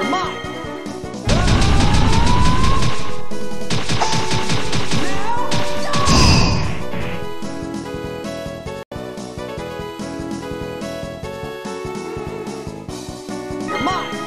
Come on! Come on!